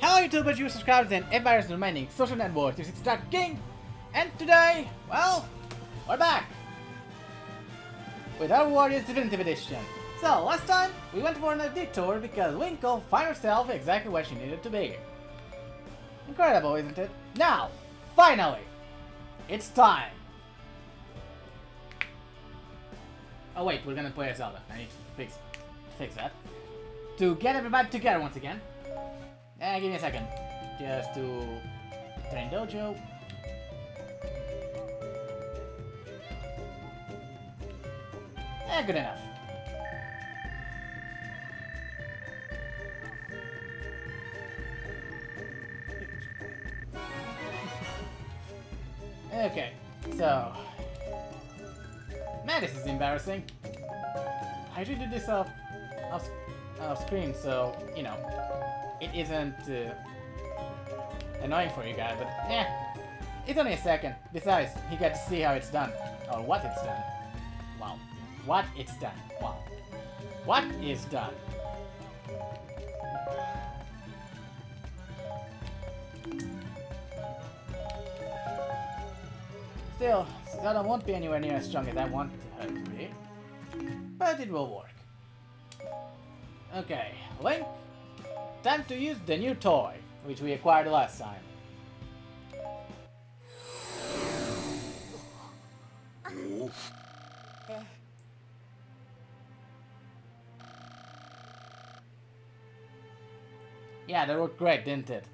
Hello YouTubers, you subscribers and everybody's remaining social networks, this is Dark King, and today, well, we're back! With Hyrule Warriors Definitive Edition. So, last time, we went for another detour because Linkle found herself exactly where she needed to be. Incredible, isn't it? Now, finally, it's time! Oh wait, we're gonna play Zelda. I need to fix, fix that. To get everybody together once again. Eh, give me a second. Just to train dojo. Eh, good enough. Okay, so... Man, this is embarrassing. I should do this off, off, off screen, so, you know, it isn't uh, annoying for you guys, but yeah, it's only a second. Besides, you get to see how it's done, or what it's done. Wow. What it's done. Wow. What is done? Still, Zelda won't be anywhere near as strong as I want her to be. But it will work. Okay, Link, time to use the new toy, which we acquired last time. Yeah, that worked great, didn't it?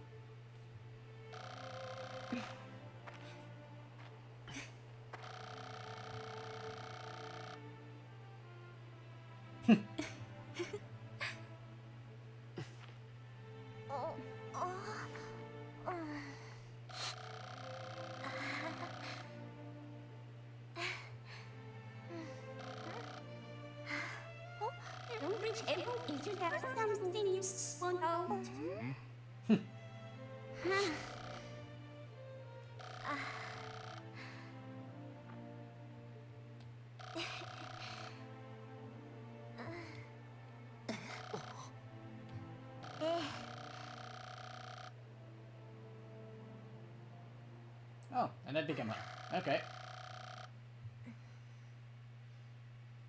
Oh, and that became her. Okay.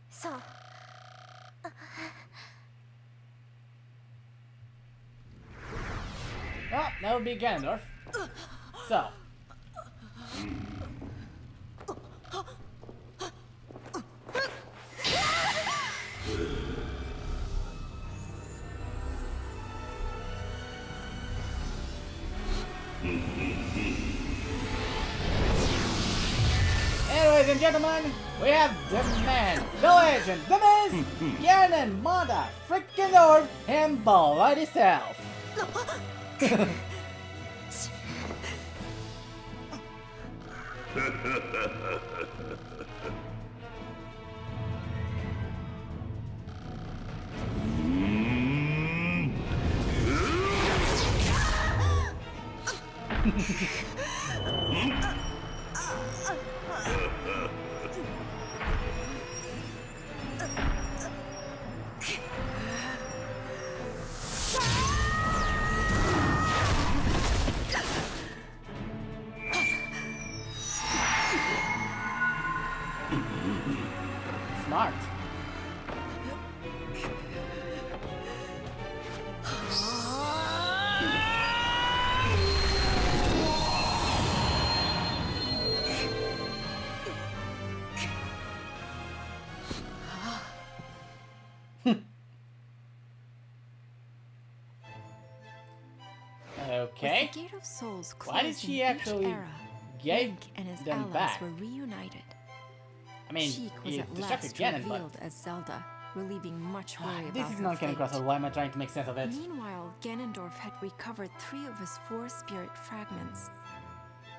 So, Oh, that would be Ganondorf. So. Anyways and gentlemen, we have the man, the legend, the myth, Ganon, Mother, freaking Orb, and Ball itself. Souls Why did she actually era, gave and his them allies back? were reunited. I mean, Sheik was at last Ganon, but revealed as Zelda, relieving much ah, worry this is not fate. across. Why am I trying to make sense of it? Meanwhile, Ganondorf had recovered three of his four spirit fragments.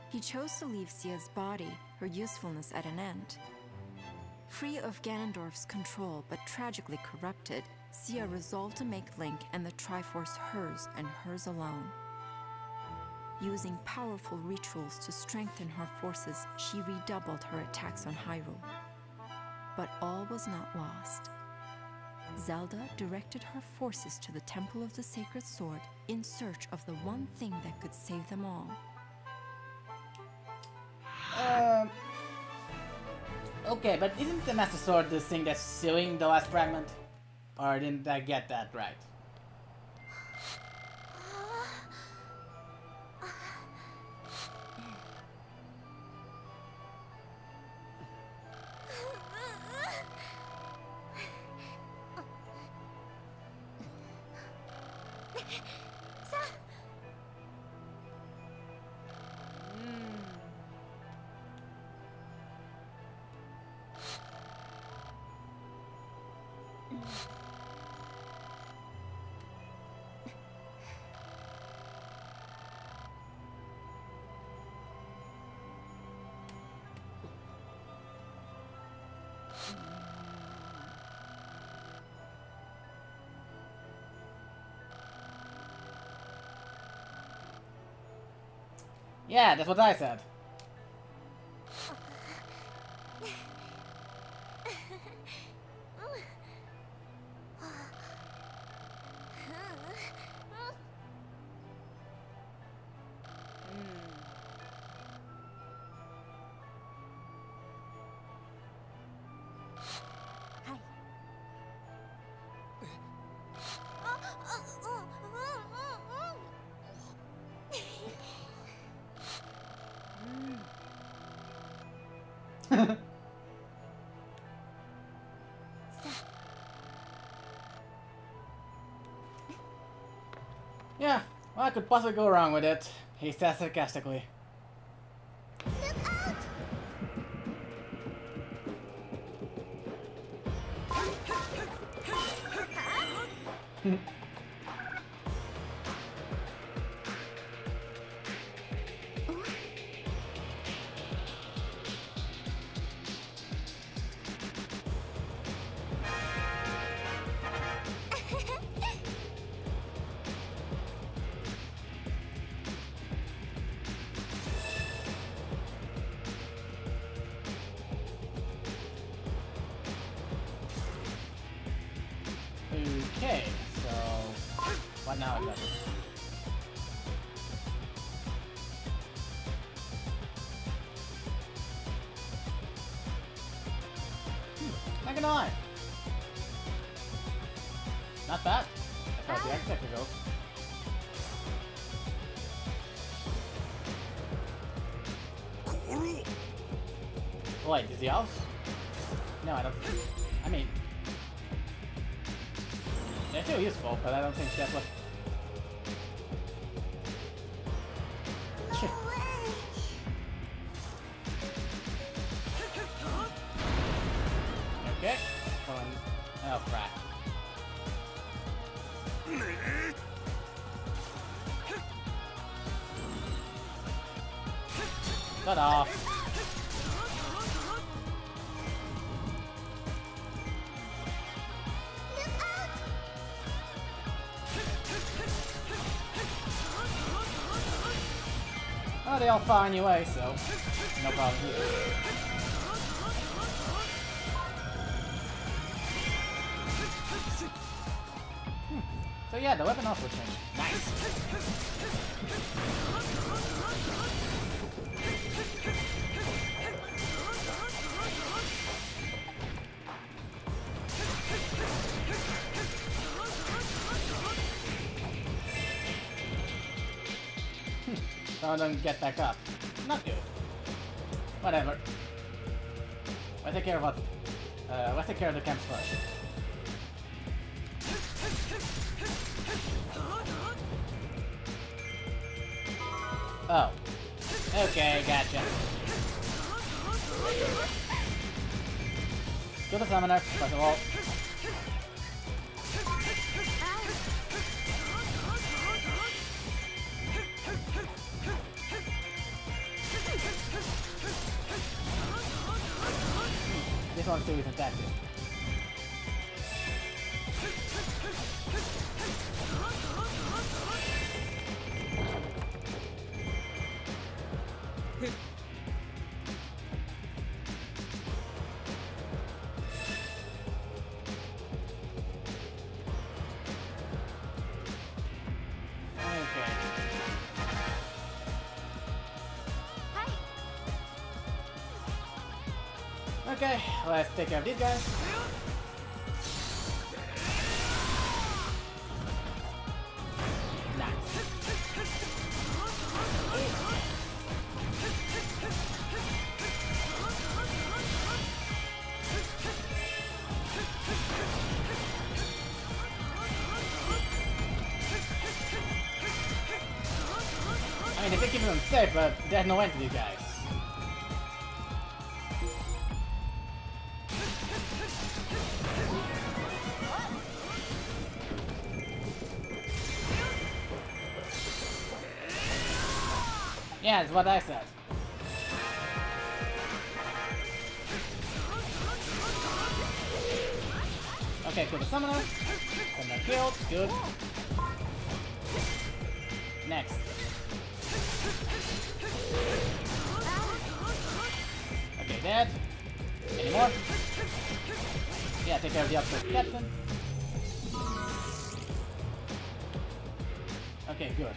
He chose to leave Cia's body, her usefulness at an end. Free of Ganondorf's control but tragically corrupted, Sia resolved to make Link and the Triforce hers and hers alone. Using powerful rituals to strengthen her forces, she redoubled her attacks on Hyrule. But all was not lost. Zelda directed her forces to the Temple of the Sacred Sword in search of the one thing that could save them all. Um. Okay, but isn't the Master Sword the thing that's sealing the last fragment? Or didn't I get that right? Yeah, that's what I said. Could possibly go wrong with it? He says sarcastically. Okay, so what now exactly? Hmm, not gonna lie. Not bad. I thought the architecture goes. Wait, is he else? No, I don't. I still useful, but I don't think that's what. All far anyway, so no problem here. Hmm. So yeah, the weapon also changed. Some of them get back up. Not good. Whatever. Let's take care of what. Uh, let's take care of the camps first. Oh. Okay, gotcha. Kill the summoner, first of all. This one still take care of these guys. I mean, they keeping them safe, but there's no end to these guys. Yeah, that's what I said. Okay, kill the summoner. Summoner killed. Good. Next. Okay, dead. Any more? Yeah, take care of the upstairs captain. Okay, good.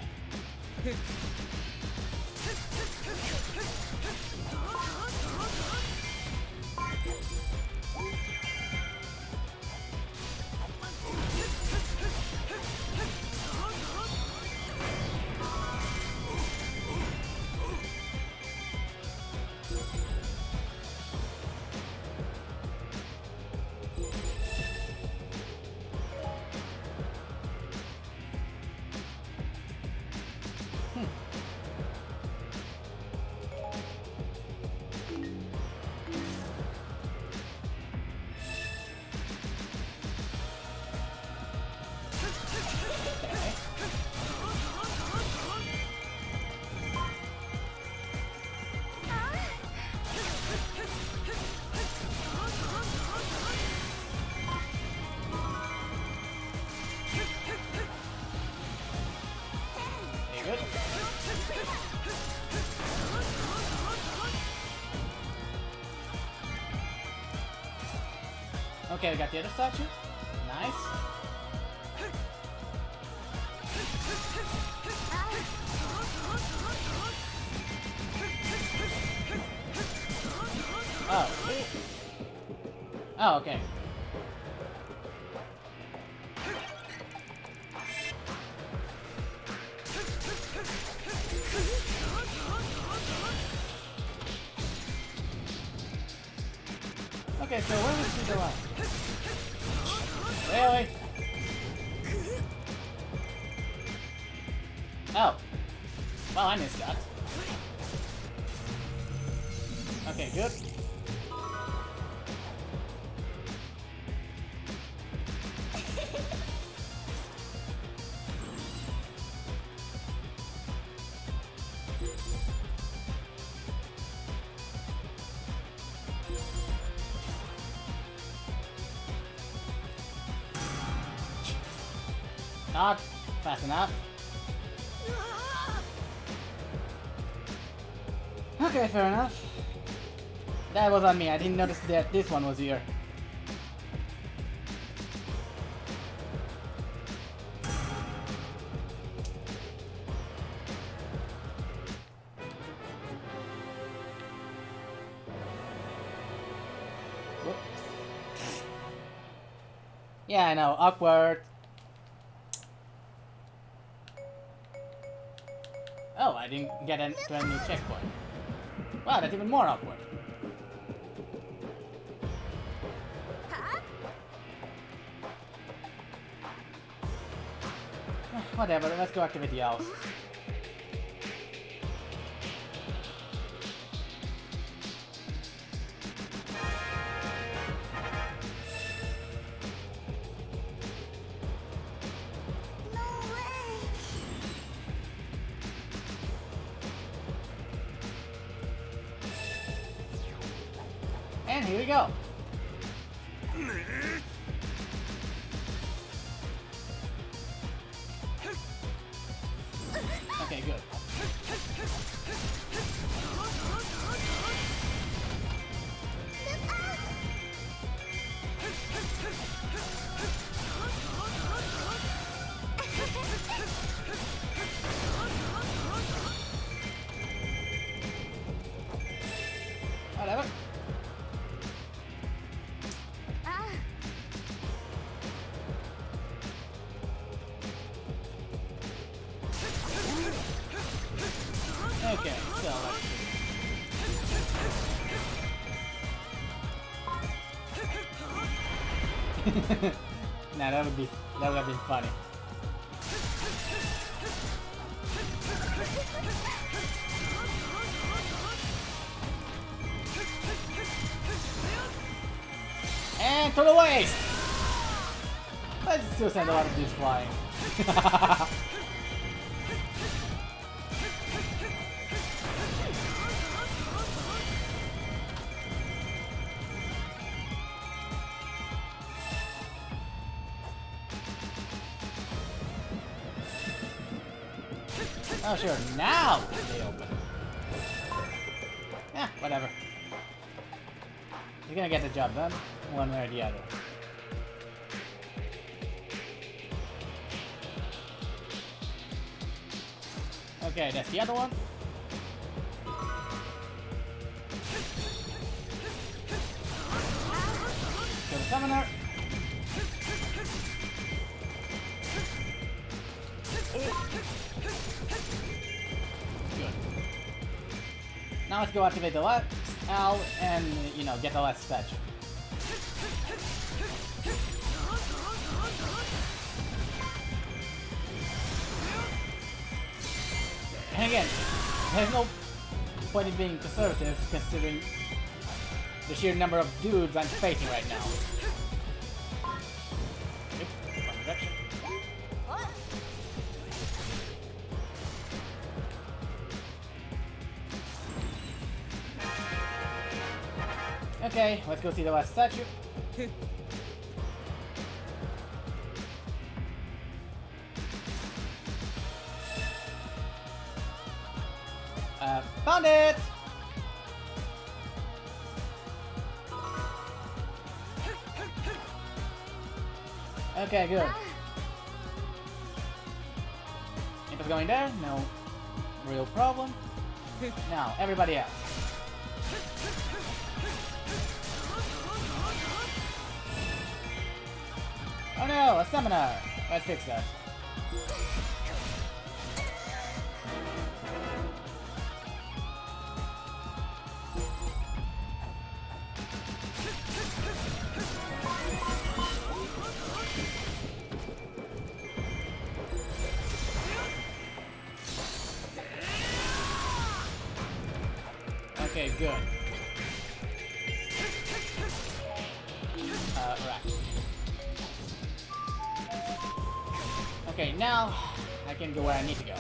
Okay, we got the other statue. Fast enough. Okay, fair enough. That was on me. I didn't notice that this one was here. Yeah, I know. Awkward. Didn't get an- to a new checkpoint. Wow, that's even more awkward. Whatever, let's go activate the owls. nah, that would be that would have been funny. And to the waist! Let's still send a lot of dudes flying. sure, now they open. Yeah, whatever. He's gonna get the job done, one way or the other. Okay, that's the other one. Now let's go activate the last L and, you know, get the last statue. And again, there's no point in being conservative considering the sheer number of dudes I'm facing right now. Okay, let's go see the last statue. Uh, found it! Okay, good. If it's going there, no real problem. Now, everybody else. No, a summoner! Let's fix that. Okay, good. Okay, now I can go where I need to go.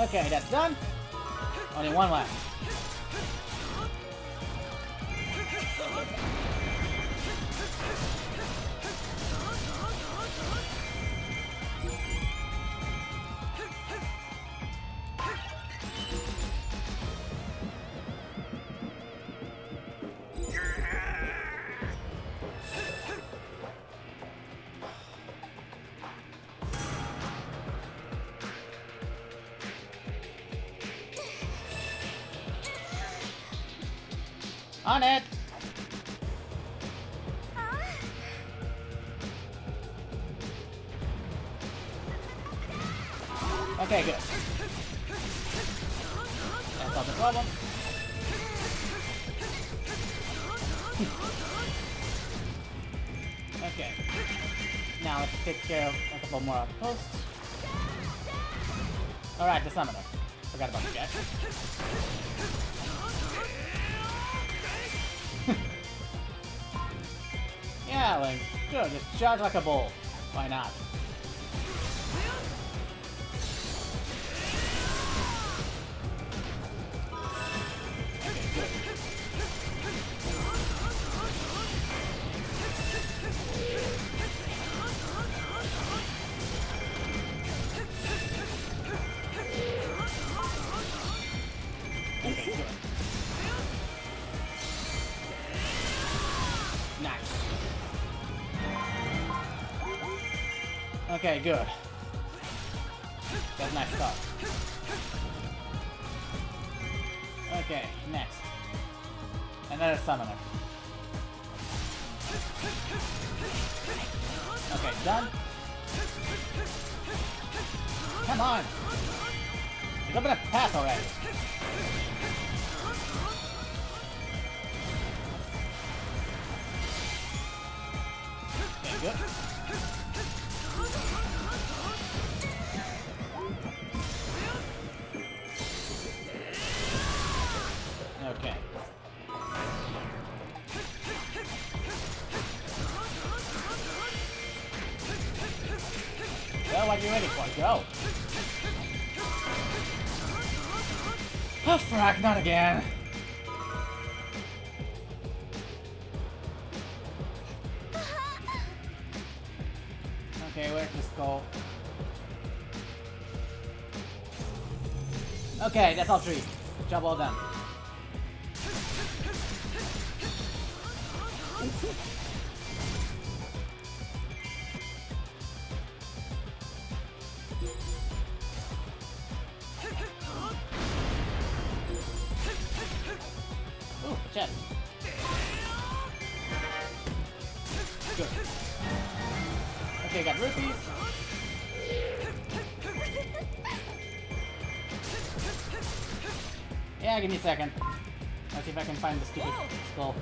Okay, that's done. Only one left. Like a bull. Okay, good. That's nice start. Okay, next. Another summoner. Okay, done. Come on! You're gonna pass already. Okay, good. All three. Job well done. Good. Okay, got rupees. Yeah, give me a second. Let's see if I can find the stupid skull.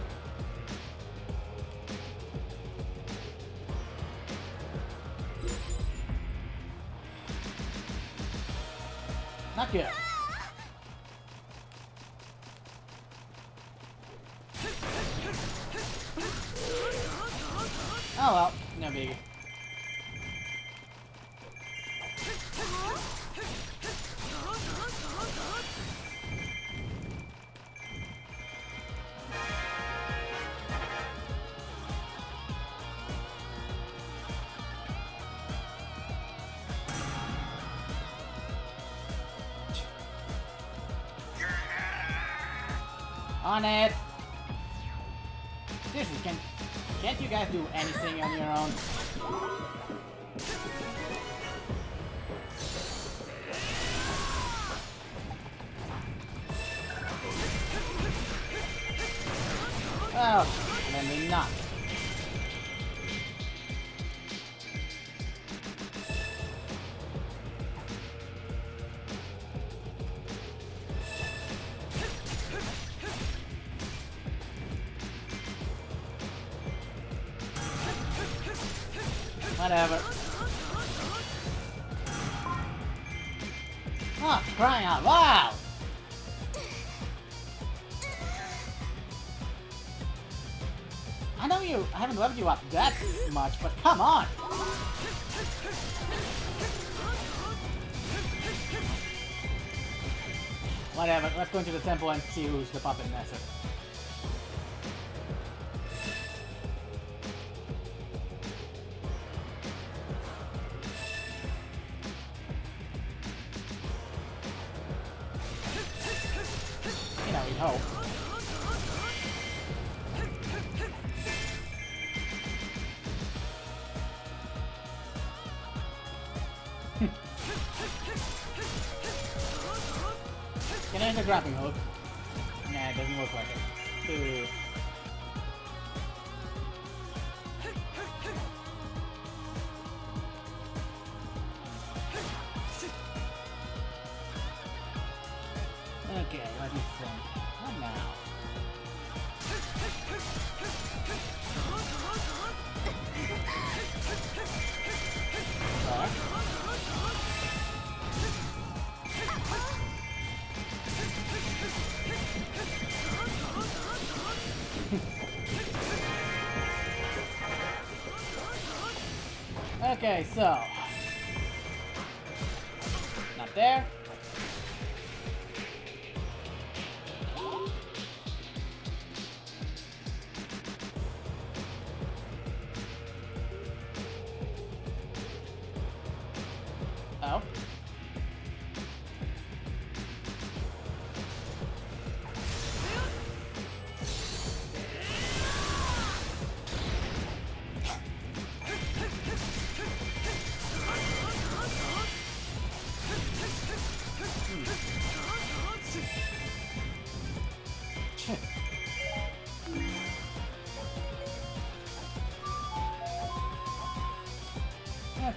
Whatever. Oh, crying out loud! I know you I haven't loved you up that much, but come on! Whatever, let's go into the temple and see who's the puppet master. Okay, so. Not there.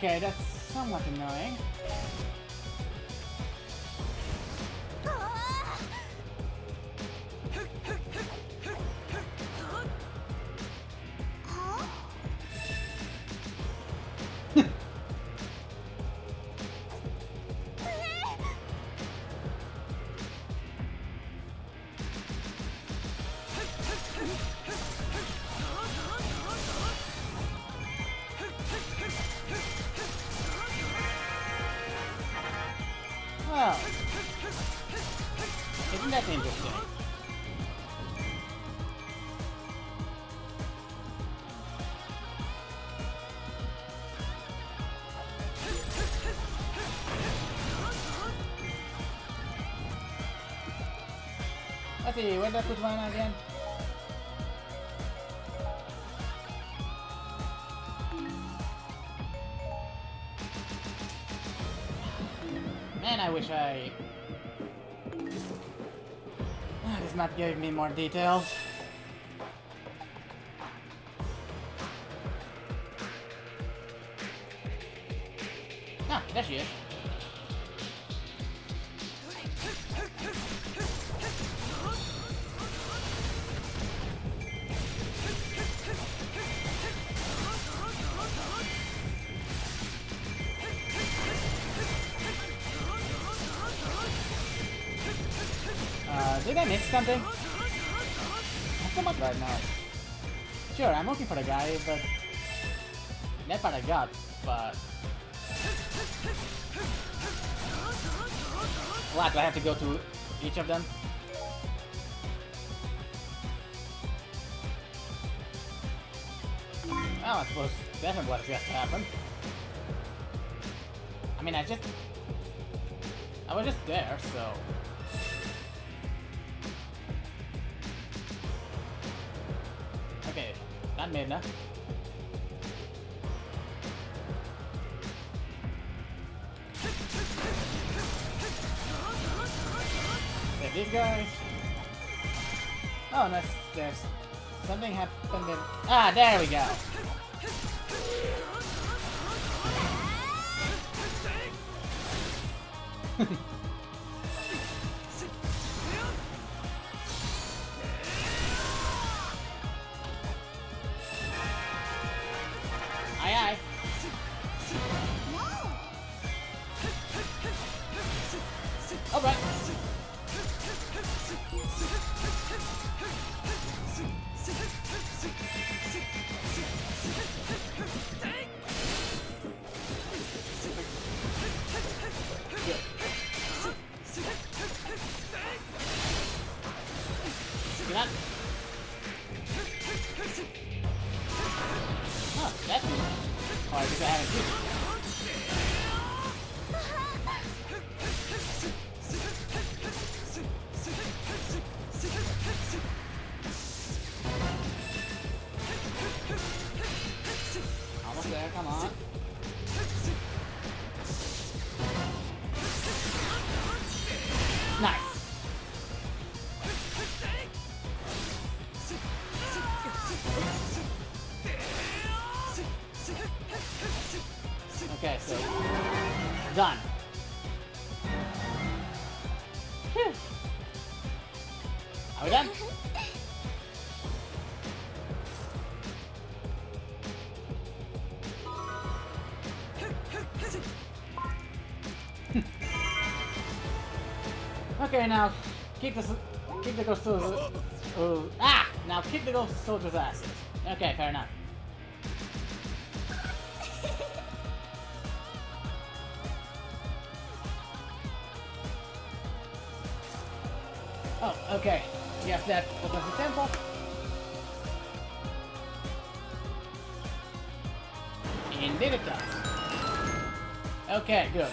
Okay, that's isn't that interesting? Let's see, where did I put again? Man, I wish I... map gave me more details. I got, but... What, do I have to go to each of them? Well, I suppose that's not what's just happened. I mean, I just... I was just there, so... Okay, not Midna. There, these guys. Oh, no, there's something happened in. Ah, there we go. done. Phew. Are we done? Okay, now kick the s- kick the ghost soldiers. Uh, ah! Now kick the ghost soldiers' asses. Okay, fair enough. Yes, that opens the temple. Indeed it does. Okay, good.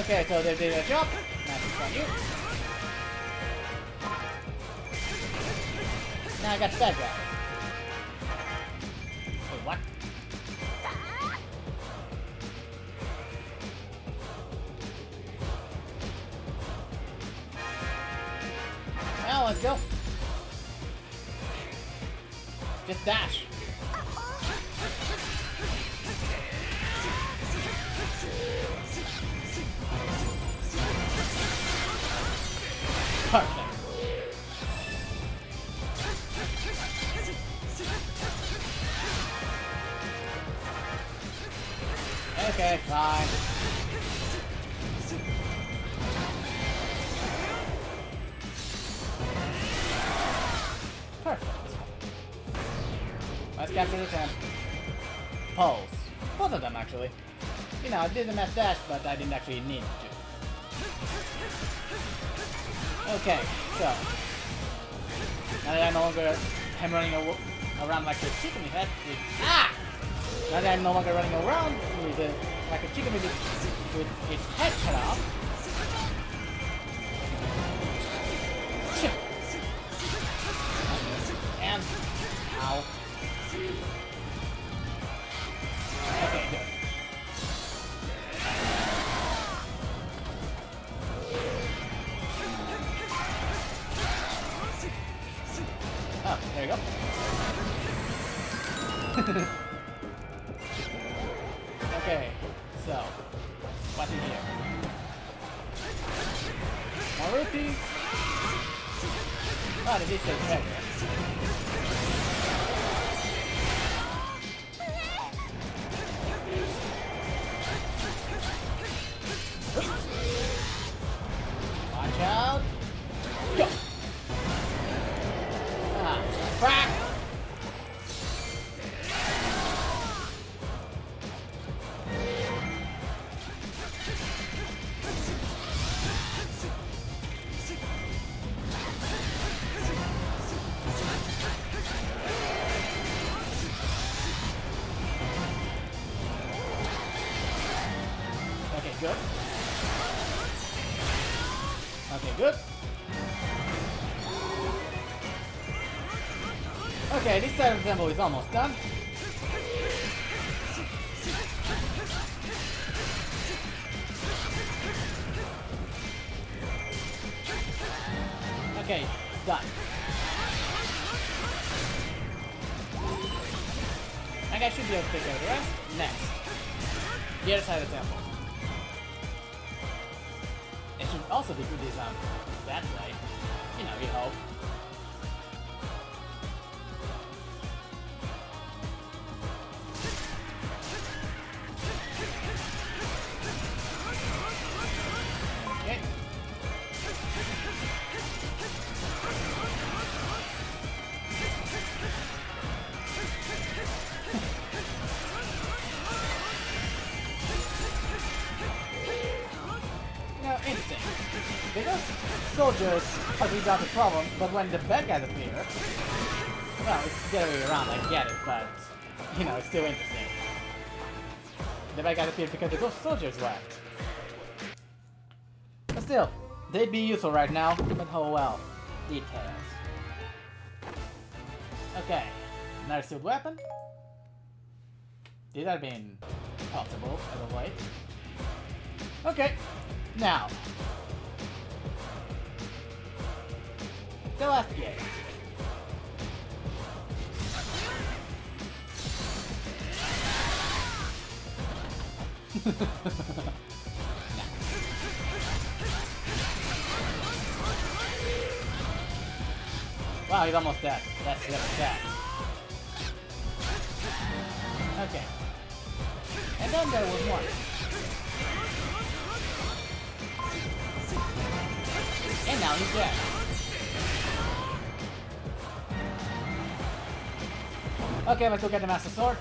Okay, so they did a you. Now I got that guy. Wait, what? Well, let's go. Just dash. Did them at dash, but I didn't actually need to. Okay, so. Now that I'm no longer running around like a chicken with head with ah! Now that I'm no longer running around with uh, like a chicken with its head cut off. There you go. okay, so what's in here? Rupees. Oh, ah, they did say treasure. Temple is almost done. Okay, done. I guess I should be able to take of the rest. Next. The other side of the temple. It should also be good designed that way. You know, you hope. Problem, but when the bad guys appear, well, it's the other way around, I get it, but, you know, it's still interesting. The bad guys appear because the ghost soldiers left. But still, they'd be useful right now, but oh well. Details. Okay, another sealed weapon. These have been possible as of late. Okay, now. The last gate. Wow, he's almost dead. That's that's sad. Okay. And then there was one. And now he's dead. Okay, let's go get the Master Sword.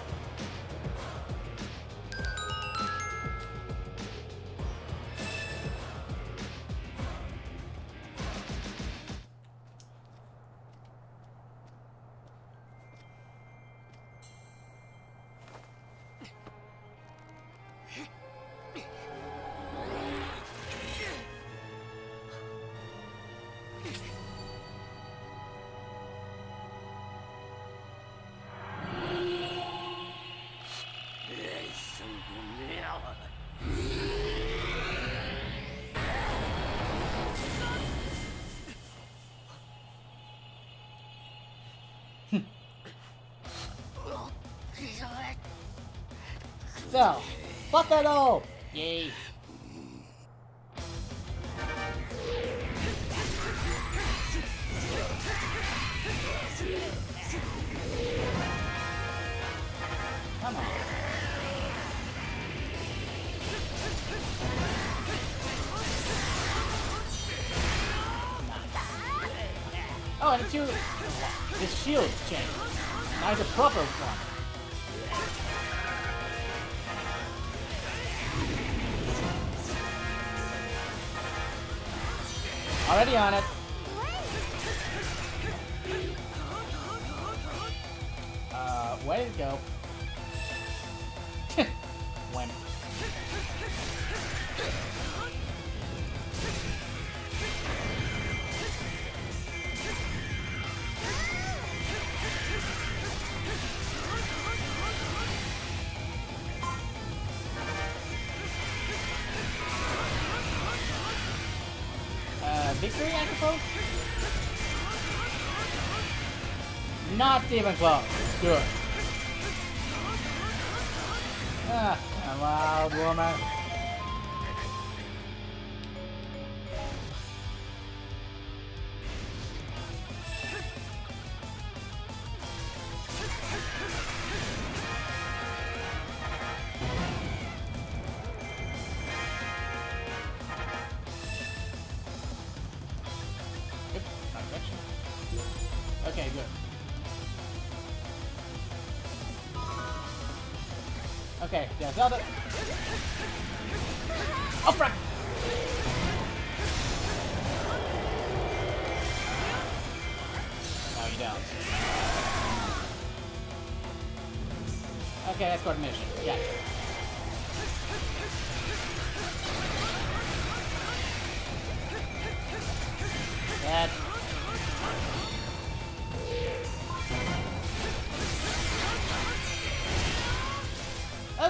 So, Buffalo! Yay! Already on it. Uh, way to go. Suppose? Not even close. Good. Ah, loud woman.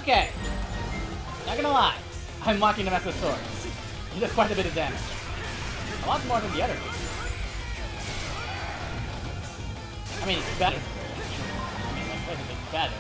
Okay. Not gonna lie. I'm walking the Master Sword. He does quite a bit of damage. A lot more than the other two. I mean, it's better. I mean, it, it's better.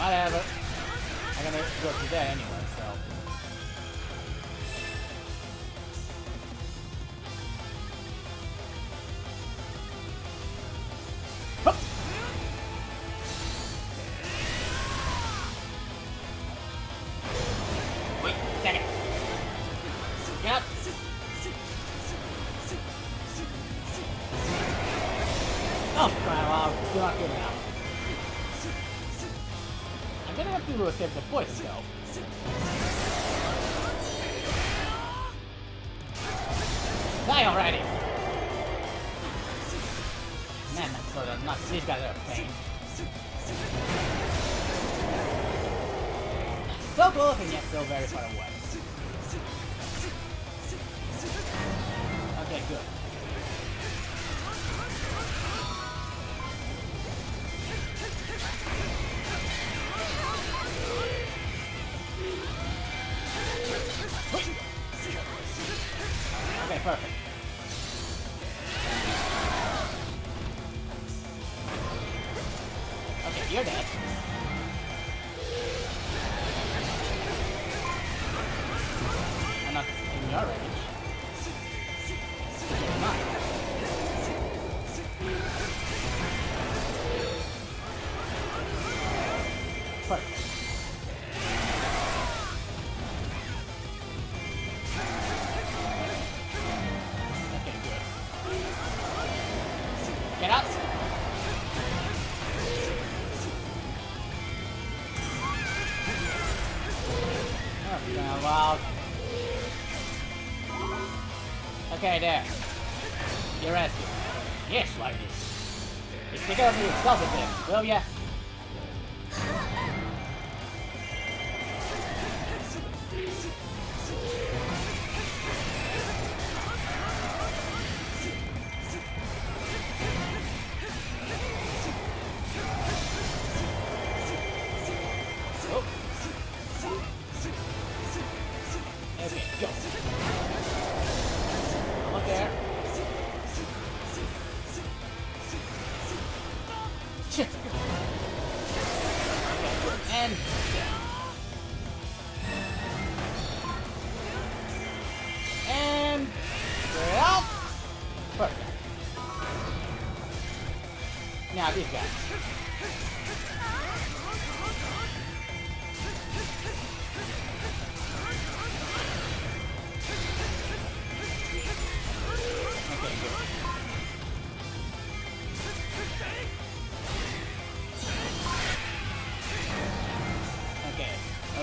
Whatever. I'm gonna go through there anyway, so. Perfect. Get up! You're Okay, there. You're rescued. Yes, like this. You take care of yourself a bit, will ya?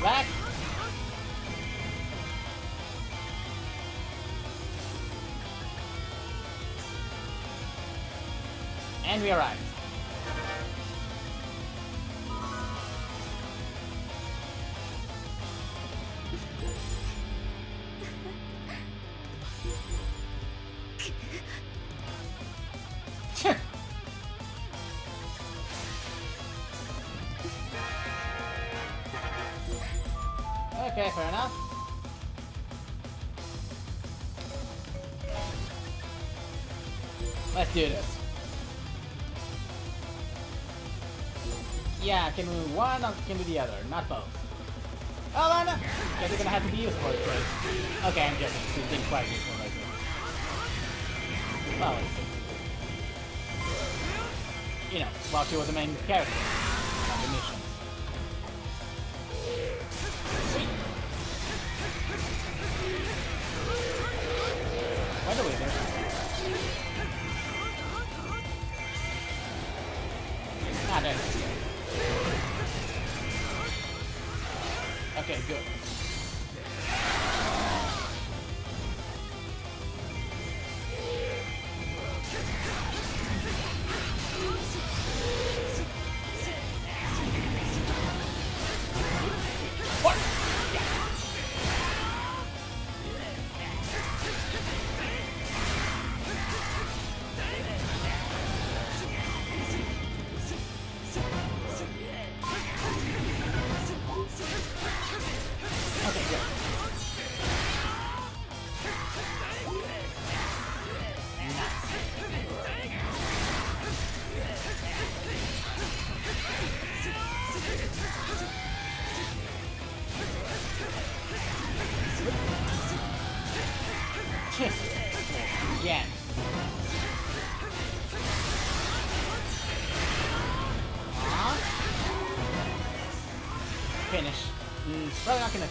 Back. And we arrived. Do this. Yeah, can we one or can we the other? Not both. Oh, no, we're gonna have to be useful for it. Okay, I'm joking. Being quite useful right now. Well, you know, while she was the main character What?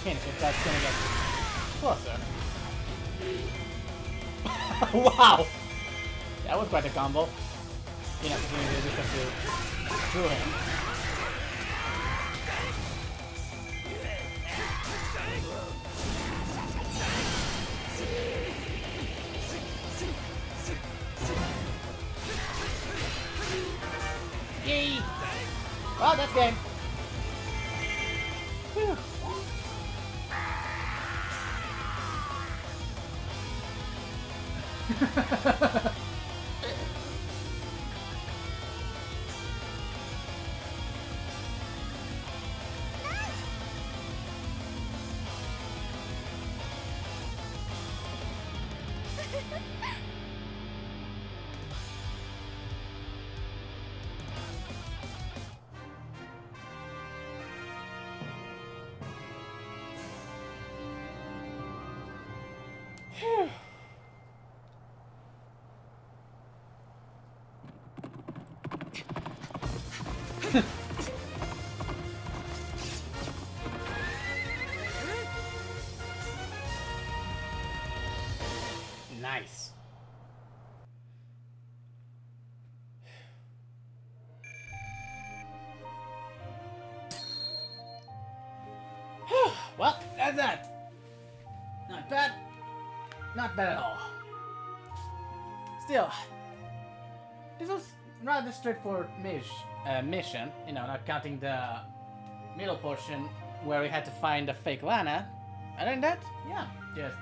Finish if that's gonna get closer. wow! That was quite a combo. You know, to him. Phew. That. Not bad. Not bad at all. Still, this was rather straightforward mish, uh, mission, you know, not counting the middle portion where we had to find the fake Lana. Other than that, yeah, just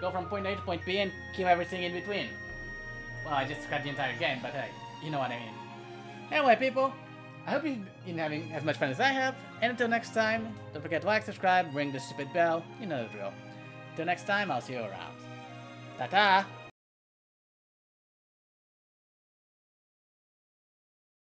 go from point A to point B and kill everything in between. Well, I just cut the entire game, but hey, you know what I mean. Anyway, people, I hope you've been having as much fun as I have, and until next time, don't forget to like, subscribe, ring the stupid bell, you know the drill. Till next time, I'll see you around. Ta-ta!